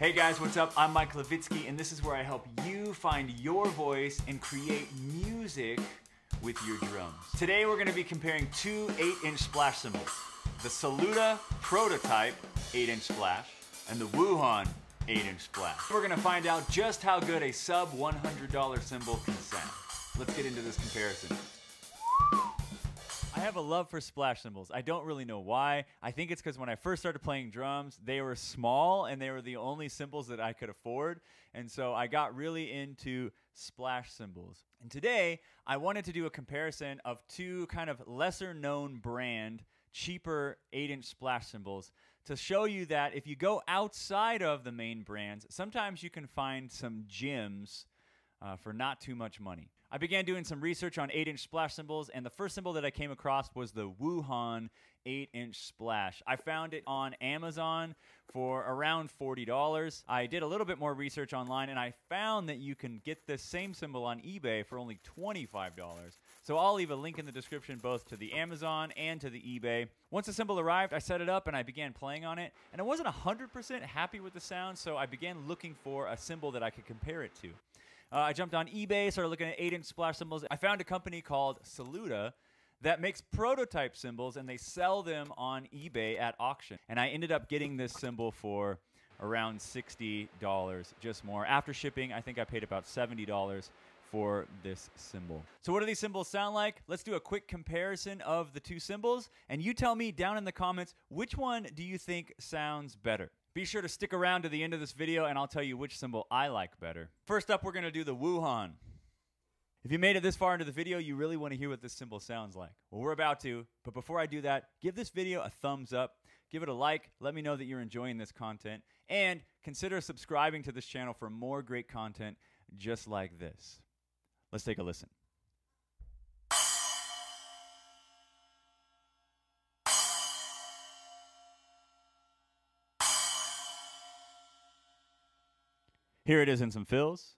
Hey guys, what's up? I'm Mike Levitsky, and this is where I help you find your voice and create music with your drums. Today we're gonna be comparing two 8-inch splash cymbals. The Saluda Prototype 8-inch splash and the Wuhan 8-inch splash. We're gonna find out just how good a sub $100 cymbal can sound. Let's get into this comparison. I have a love for splash cymbals. I don't really know why. I think it's because when I first started playing drums, they were small and they were the only cymbals that I could afford. And so I got really into splash cymbals. And today, I wanted to do a comparison of two kind of lesser known brand, cheaper 8 inch splash cymbals to show you that if you go outside of the main brands, sometimes you can find some gems uh, for not too much money. I began doing some research on 8 inch splash cymbals, and the first cymbal that I came across was the Wuhan 8 inch splash. I found it on Amazon for around $40. I did a little bit more research online, and I found that you can get this same cymbal on eBay for only $25. So I'll leave a link in the description both to the Amazon and to the eBay. Once the cymbal arrived, I set it up and I began playing on it, and I wasn't 100% happy with the sound, so I began looking for a cymbal that I could compare it to. Uh, I jumped on eBay, started looking at 8 inch splash cymbals. I found a company called Saluda that makes prototype cymbals and they sell them on eBay at auction. And I ended up getting this cymbal for around $60, just more. After shipping, I think I paid about $70 for this cymbal. So what do these cymbals sound like? Let's do a quick comparison of the two cymbals and you tell me down in the comments which one do you think sounds better? Be sure to stick around to the end of this video and I'll tell you which cymbal I like better. First up, we're going to do the Wuhan. If you made it this far into the video, you really want to hear what this cymbal sounds like. Well, we're about to, but before I do that, give this video a thumbs up, give it a like, let me know that you're enjoying this content, and consider subscribing to this channel for more great content just like this. Let's take a listen. Here it is in some fills.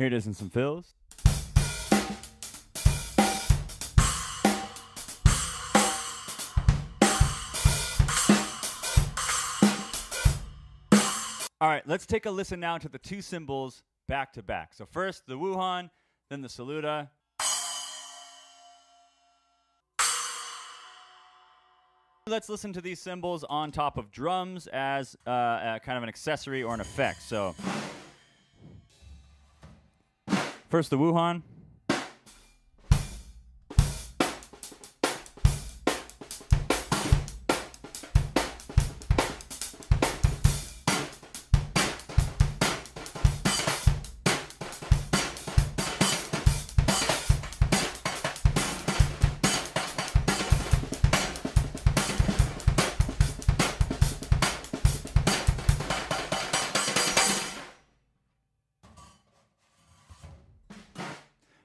Here it is in some fills. All right, let's take a listen now to the two cymbals back to back. So first the Wuhan, then the Saluda. Let's listen to these cymbals on top of drums as uh, uh, kind of an accessory or an effect. So First, the Wuhan.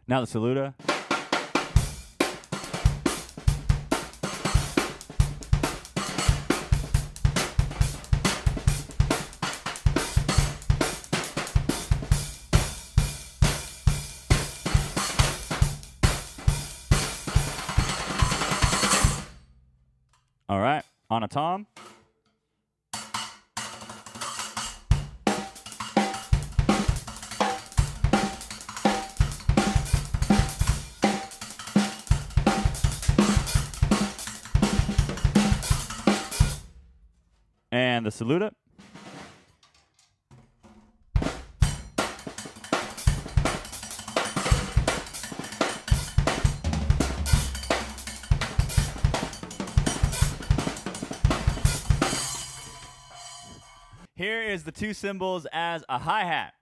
Now the Saluda. All right, on a tom. And the Saluda. Here is the two cymbals as a hi-hat.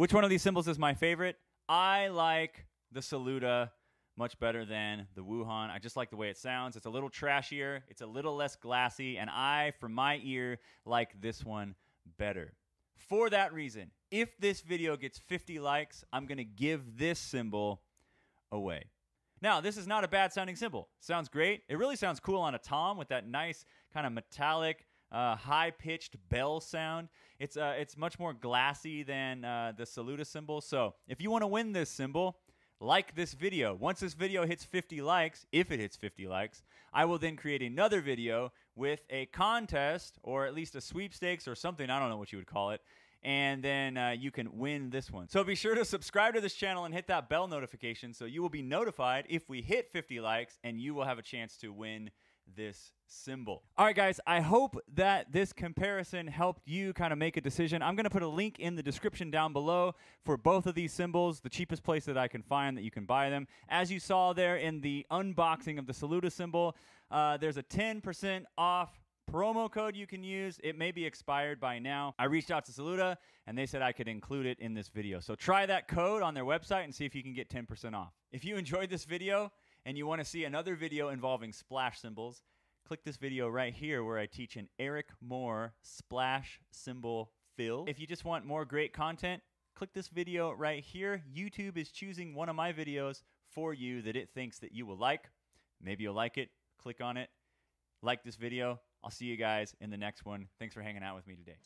Which one of these cymbals is my favorite? I like the Saluda much better than the Wuhan. I just like the way it sounds. It's a little trashier, it's a little less glassy, and I, for my ear, like this one better. For that reason, if this video gets 50 likes, I'm going to give this cymbal away. Now, this is not a bad sounding cymbal. Sounds great. It really sounds cool on a tom with that nice kind of metallic, uh, high pitched bell sound. It's, uh, it's much more glassy than uh, the Saluda cymbal. So, if you want to win this cymbal, like this video. Once this video hits 50 likes, if it hits 50 likes, I will then create another video with a contest or at least a sweepstakes or something. I don't know what you would call it. And then uh, you can win this one. So be sure to subscribe to this channel and hit that bell notification so you will be notified if we hit 50 likes and you will have a chance to win this cymbal. All right, guys, I hope that this comparison helped you kind of make a decision. I'm going to put a link in the description down below for both of these cymbals, the cheapest place that I can find that you can buy them. As you saw there in the unboxing of the Saluda cymbal, uh, there's a 10% off promo code you can use. It may be expired by now. I reached out to Saluda and they said I could include it in this video. So try that code on their website and see if you can get 10% off. If you enjoyed this video, and you want to see another video involving splash cymbals, click this video right here where I teach an Eric Moore splash cymbal fill. If you just want more great content, click this video right here. YouTube is choosing one of my videos for you that it thinks that you will like. Maybe you'll like it. Click on it. Like this video. I'll see you guys in the next one. Thanks for hanging out with me today.